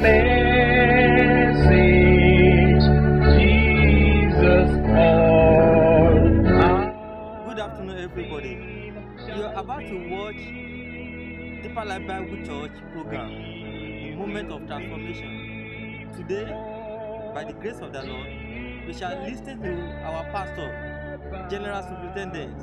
message Jesus. Good afternoon, everybody. You're about to watch Deeper Life Bible Church program, The Moment of Transformation. Today, by the grace of the Lord, we shall listen to our pastor, General Superintendent,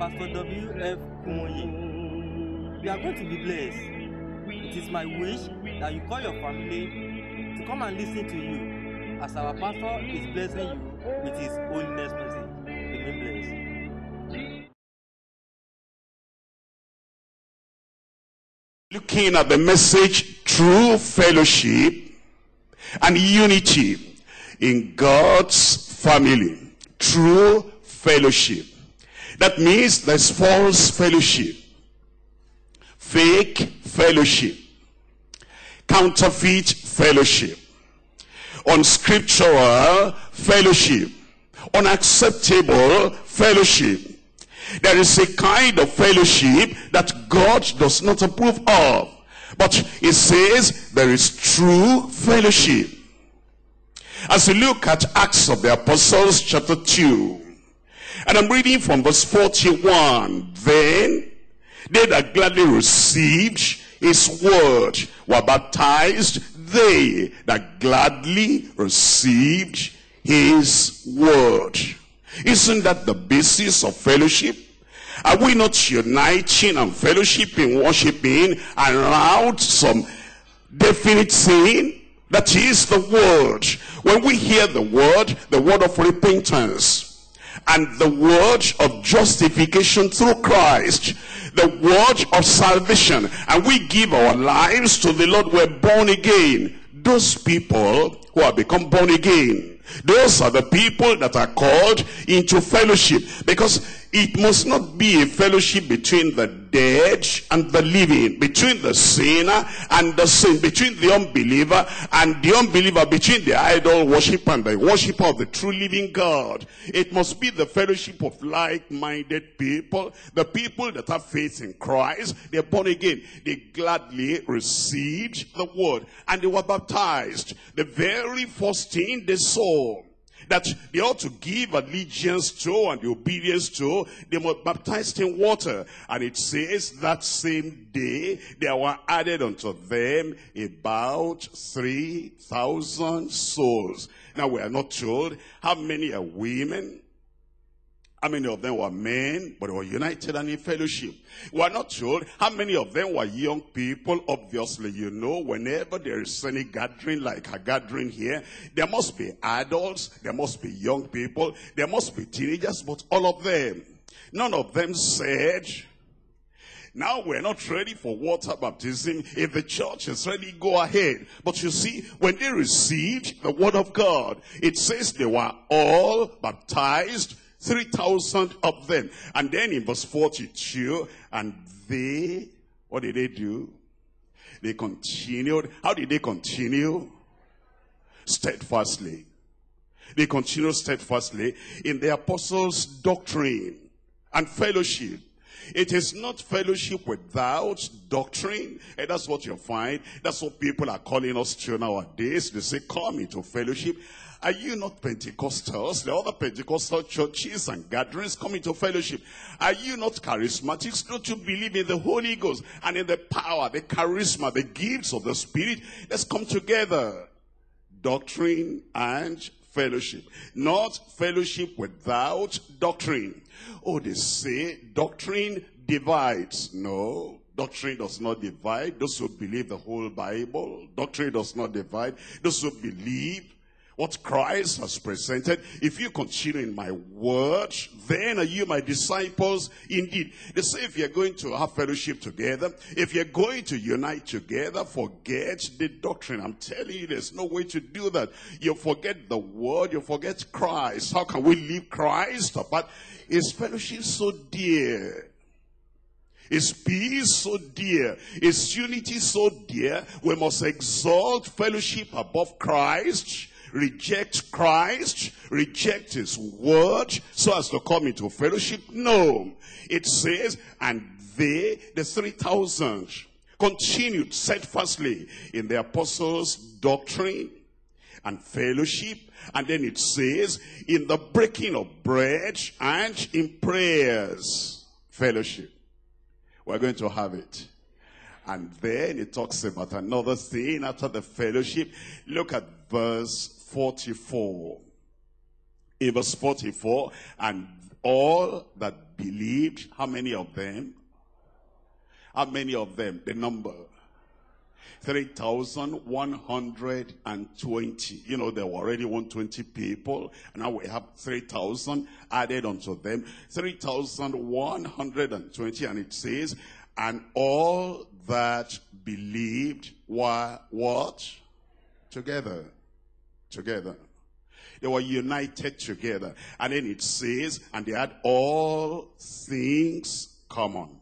Pastor W.F. Kumoye. You are going to be blessed. It is my wish that you call your family to come and listen to you as our pastor is blessing you with his holiness message. Looking at the message, true fellowship and unity in God's family. True fellowship. That means there's false fellowship, fake fellowship, counterfeit fellowship, unscriptural fellowship, unacceptable fellowship. There is a kind of fellowship that God does not approve of. But it says there is true fellowship. As we look at Acts of the Apostles chapter 2, and I'm reading from verse 41, Then they that gladly received his word were baptized, they that gladly received his word. Isn't that the basis of fellowship? Are we not uniting and fellowshipping, worshiping around some definite thing? That is the word. When we hear the word, the word of repentance, and the word of justification through Christ, the word of salvation, and we give our lives to the Lord, we're born again. Those people who have become born again, those are the people that are called into fellowship. Because it must not be a fellowship between the dead and the living, between the sinner and the sin, between the unbeliever and the unbeliever, between the idol worshiper and the worshiper of the true living God. It must be the fellowship of like-minded people, the people that have faith in Christ. They're born again. They gladly received the word and they were baptized. The very first thing they saw that they ought to give allegiance to and obedience to, they were baptized in water. And it says that same day there were added unto them about 3,000 souls. Now we are not told how many are women, how many of them were men, but were united and in fellowship? We are not told how many of them were young people. Obviously, you know, whenever there is any gathering like a gathering here, there must be adults, there must be young people, there must be teenagers, but all of them, none of them said, now we're not ready for water baptism. If the church is ready, go ahead. But you see, when they received the word of God, it says they were all baptized 3,000 of them. And then in verse 42, and they, what did they do? They continued. How did they continue? Steadfastly. They continued steadfastly in the apostles' doctrine and fellowship. It is not fellowship without doctrine. And that's what you find. That's what people are calling us to nowadays. They say, come into fellowship. Are you not Pentecostals? The other Pentecostal churches and gatherings come into fellowship. Are you not charismatics? Don't you believe in the Holy Ghost and in the power, the charisma, the gifts of the Spirit? Let's come together. Doctrine and fellowship. Not fellowship without doctrine. Oh, they say doctrine divides. No, Doctrine does not divide. Those who believe the whole Bible, doctrine does not divide. Those who believe what Christ has presented. If you continue in my word, then are you my disciples indeed. They say if you're going to have fellowship together, if you're going to unite together, forget the doctrine. I'm telling you, there's no way to do that. You forget the word, you forget Christ. How can we leave Christ apart? Is fellowship so dear? Is peace so dear? Is unity so dear? We must exalt fellowship above Christ reject Christ, reject his word, so as to come into fellowship? No. It says, and they, the 3,000, continued steadfastly in the apostles' doctrine and fellowship. And then it says, in the breaking of bread and in prayers, fellowship. We're going to have it. And then it talks about another thing after the fellowship. Look at verse 44. In verse 44, and all that believed, how many of them? How many of them? The number. 3,120. You know, there were already 120 people. And now we have 3,000 added onto them. 3,120. And it says, and all that believed were what? Together. Together. They were united together. And then it says, and they had all things common.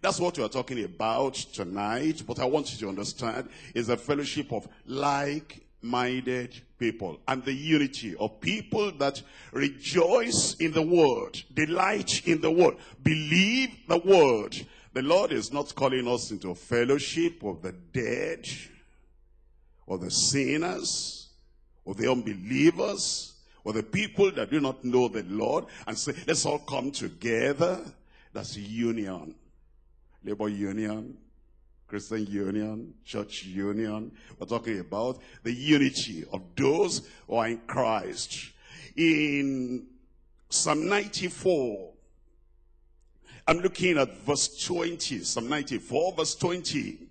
That's what we are talking about tonight. But I want you to understand is a fellowship of like-minded people and the unity of people that rejoice in the word, delight in the word, believe the word. The Lord is not calling us into a fellowship of the dead or the sinners or the unbelievers or the people that do not know the Lord and say, let's all come together. That's union labor union, Christian union, church union. We're talking about the unity of those who are in Christ. In Psalm 94, I'm looking at verse 20, Psalm 94, verse 20.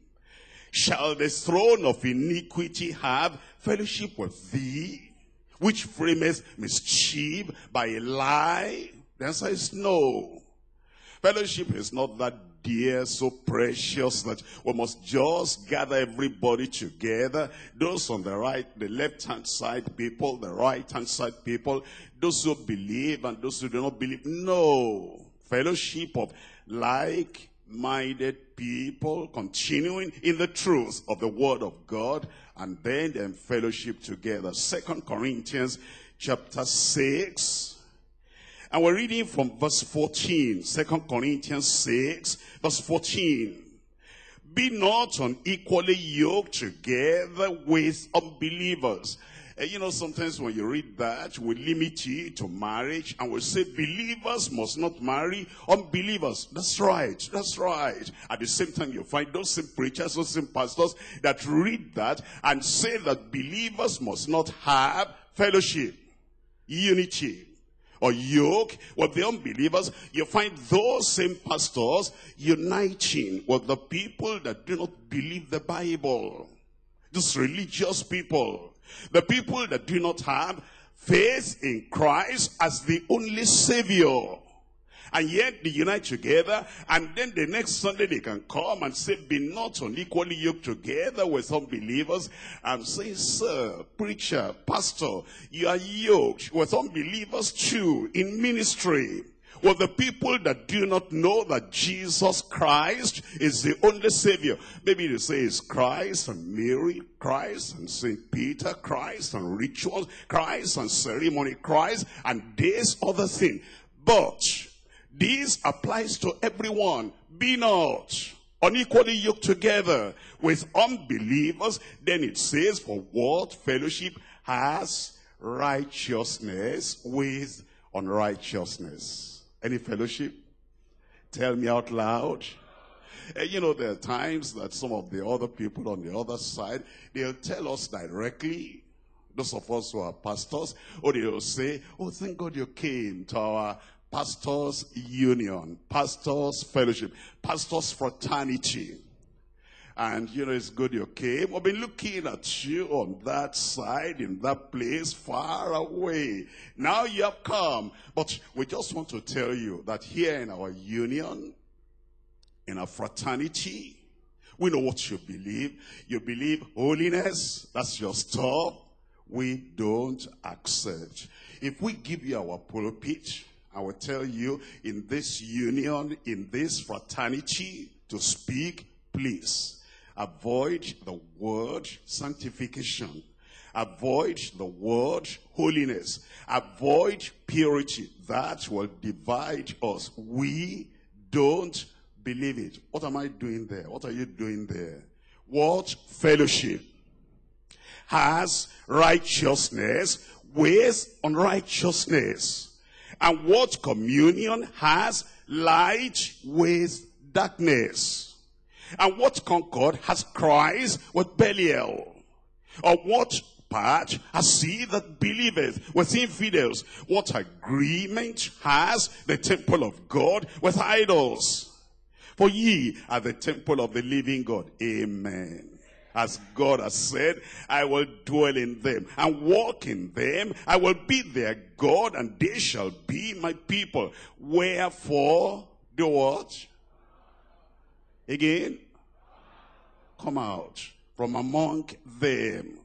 Shall the throne of iniquity have fellowship with thee, which frameth mischief by a lie? The answer is no. Fellowship is not that dear, so precious that we must just gather everybody together. Those on the right, the left-hand side people, the right-hand side people, those who believe and those who do not believe. No. Fellowship of like-minded people continuing in the truth of the word of God and then then fellowship together. Second Corinthians chapter 6 and we're reading from verse 14, 2 Corinthians 6, verse 14. Be not unequally yoked together with unbelievers. You know, sometimes when you read that, we limit it to marriage and we say believers must not marry unbelievers. That's right. That's right. At the same time, you find those same preachers, those same pastors that read that and say that believers must not have fellowship, unity, or yoke with the unbelievers, you find those same pastors uniting with the people that do not believe the Bible. These religious people. The people that do not have faith in Christ as the only Savior. And yet they unite together and then the next Sunday they can come and say, be not unequally yoked together with unbelievers. I'm saying, sir, preacher, pastor, you are yoked with unbelievers too in ministry with the people that do not know that Jesus Christ is the only Savior. Maybe they say it's Christ and Mary, Christ and St. Peter, Christ and rituals, Christ and ceremony, Christ and this other thing. But this applies to everyone. Be not unequally yoked together with unbelievers. Then it says, for what fellowship has righteousness with unrighteousness? Any fellowship? Tell me out loud. Uh, you know, there are times that some of the other people on the other side, they'll tell us directly, those of us who are pastors, or they'll say, oh, thank God you came to our pastors union, pastors fellowship, pastors fraternity. And you know, it's good you came. We've been looking at you on that side, in that place, far away. Now you have come. But we just want to tell you that here in our union, in our fraternity, we know what you believe. You believe holiness, that's your stuff. We don't accept. If we give you our pulpit, I will tell you in this union, in this fraternity, to speak, please avoid the word sanctification. Avoid the word holiness. Avoid purity. That will divide us. We don't believe it. What am I doing there? What are you doing there? What fellowship has righteousness with unrighteousness? And what communion has light with darkness? And what concord has Christ with Belial? Or what part has he that believeth with infidels? What agreement has the temple of God with idols? For ye are the temple of the living God. Amen. As God has said, I will dwell in them and walk in them. I will be their God and they shall be my people. Wherefore, do what? Again, come out from among them.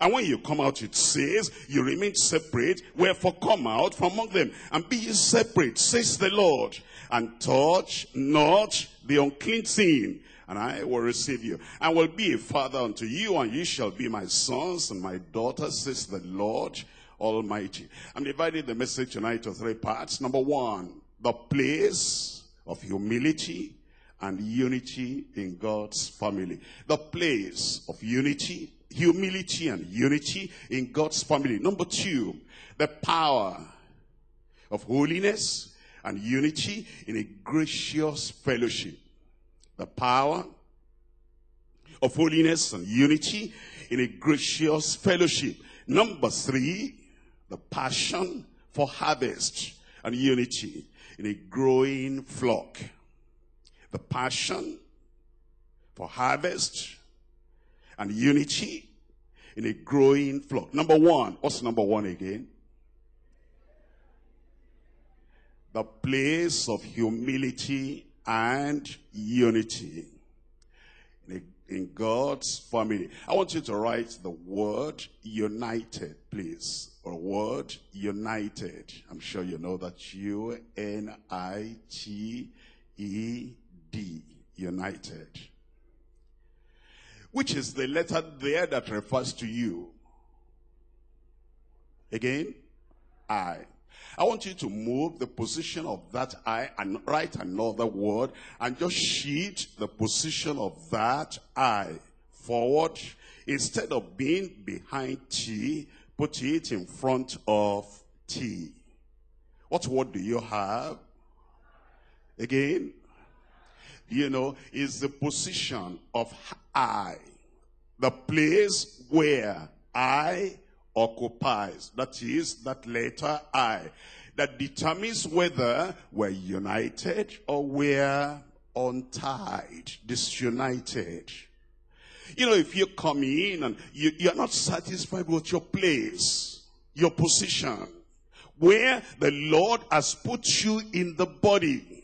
And when you come out, it says, you remain separate, wherefore come out from among them, and be ye separate, says the Lord, and touch not the unclean thing, and I will receive you. I will be a father unto you, and ye shall be my sons and my daughters, says the Lord Almighty. I'm dividing the message tonight to three parts. Number one, the place of humility and unity in God's family. The place of unity, humility and unity in God's family. Number two, the power of holiness and unity in a gracious fellowship. The power of holiness and unity in a gracious fellowship. Number three, the passion for harvest and unity in a growing flock. The passion for harvest and unity in a growing flock. Number one, what's number one again? The place of humility and unity in, a, in God's family. I want you to write the word united, please. Or word united. I'm sure you know that U-N-I-T-E-D. Which is the letter there that refers to you. Again, I. I want you to move the position of that I and write another word and just shift the position of that I forward. Instead of being behind T, put it in front of T. What word do you have? Again? You know, is the position of I. The place where I occupies. That is, that letter I. That determines whether we're united or we're untied, disunited. You know, if you come in and you, you're not satisfied with your place, your position, where the Lord has put you in the body,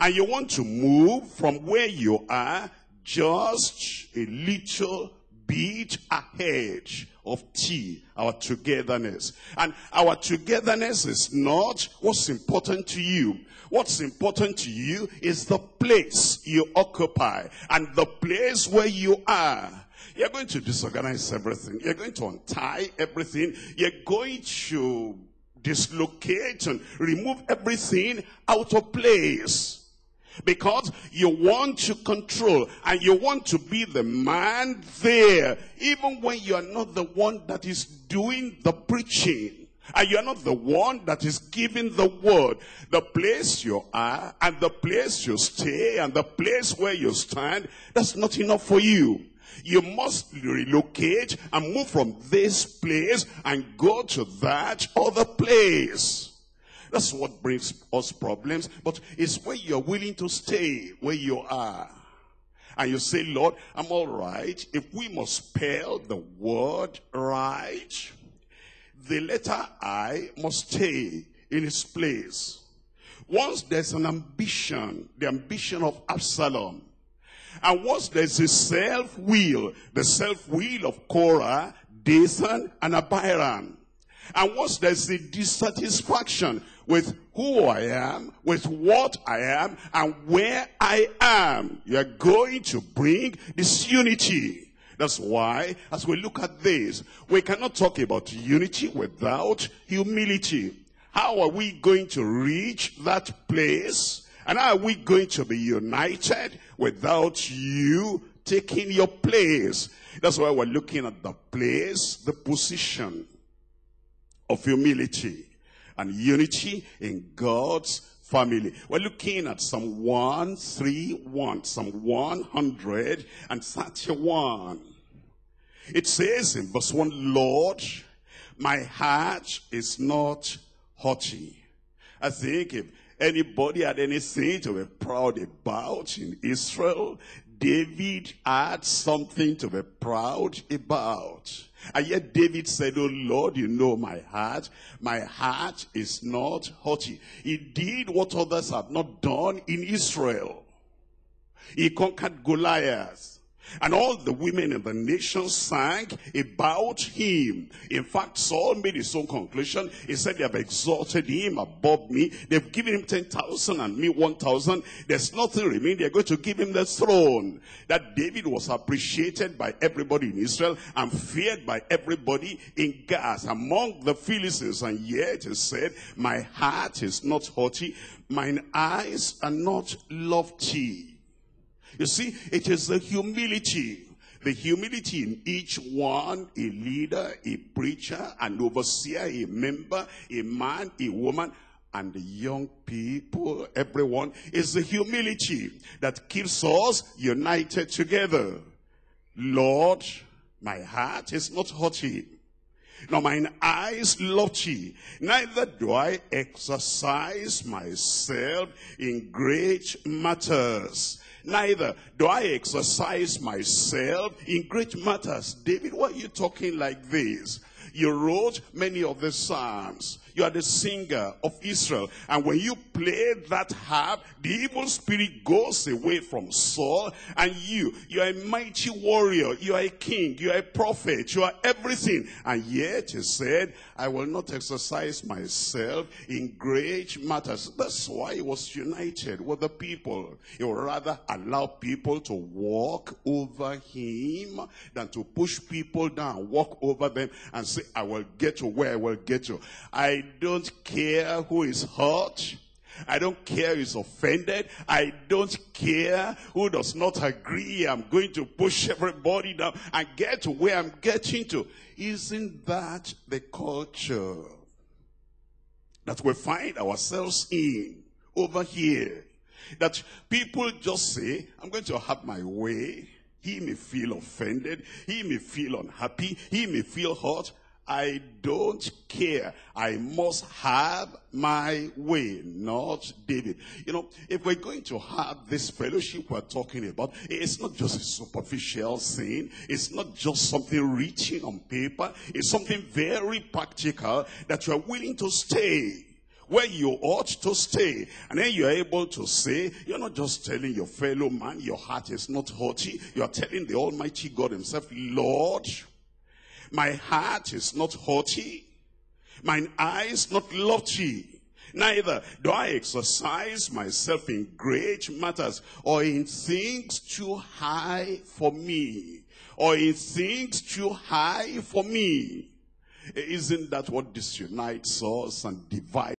and you want to move from where you are just a little bit ahead of T, our togetherness. And our togetherness is not what's important to you. What's important to you is the place you occupy and the place where you are. You're going to disorganize everything. You're going to untie everything. You're going to dislocate and remove everything out of place. Because you want to control and you want to be the man there, even when you are not the one that is doing the preaching. And you're not the one that is giving the word. The place you are and the place you stay and the place where you stand, that's not enough for you. You must relocate and move from this place and go to that other place. That's what brings us problems. But it's where you're willing to stay, where you are. And you say, Lord, I'm all right. If we must spell the word right, the letter I must stay in its place. Once there's an ambition, the ambition of Absalom, and once there's a self-will, the self-will of Korah, Dathan, and Abiram, and once there's a dissatisfaction with who I am, with what I am, and where I am, you're going to bring disunity. That's why, as we look at this, we cannot talk about unity without humility. How are we going to reach that place And how are we going to be united without you taking your place? That's why we're looking at the place, the position of humility and unity in God's family. We're looking at Psalm 131, Psalm 131. It says in verse 1, Lord, my heart is not haughty. I think if anybody had anything to be proud about in Israel, David had something to be proud about. And yet David said, Oh Lord, you know my heart. My heart is not haughty. He did what others have not done in Israel. He conquered Goliath. And all the women in the nation sang about him. In fact, Saul made his own conclusion. He said, they have exalted him above me. They've given him 10,000 and me 1,000. There's nothing remaining. They're going to give him the throne. That David was appreciated by everybody in Israel and feared by everybody in Gath among the Philistines. And yet he said, my heart is not haughty. Mine eyes are not lofty. You see, it is the humility. The humility in each one, a leader, a preacher, an overseer, a member, a man, a woman, and the young people, everyone, is the humility that keeps us united together. Lord, my heart is not haughty, nor mine eyes lofty, neither do I exercise myself in great matters neither do I exercise myself in great matters. David, why are you talking like this? You wrote many of the Psalms. You are the singer of Israel. And when you play that harp, the evil spirit goes away from Saul. And you, you are a mighty warrior. You are a king. You are a prophet. You are everything. And yet he said, I will not exercise myself in great matters. That's why he was united with the people. He would rather allow people to walk over him than to push people down, walk over them and say, I will get to where I will get to. I don't care who is hurt. I don't care who's offended. I don't care who does not agree. I'm going to push everybody down and get to where I'm getting to. Isn't that the culture that we find ourselves in over here? That people just say, I'm going to have my way. He may feel offended. He may feel unhappy. He may feel hurt. I don't care. I must have my way, not David. You know, if we're going to have this fellowship we're talking about, it's not just a superficial thing. It's not just something written on paper. It's something very practical that you're willing to stay where you ought to stay. And then you're able to say, you're not just telling your fellow man, your heart is not haughty. You're telling the Almighty God himself, Lord, my heart is not haughty, mine eyes not lofty. Neither do I exercise myself in great matters or in things too high for me. Or in things too high for me. Isn't that what disunites us and divides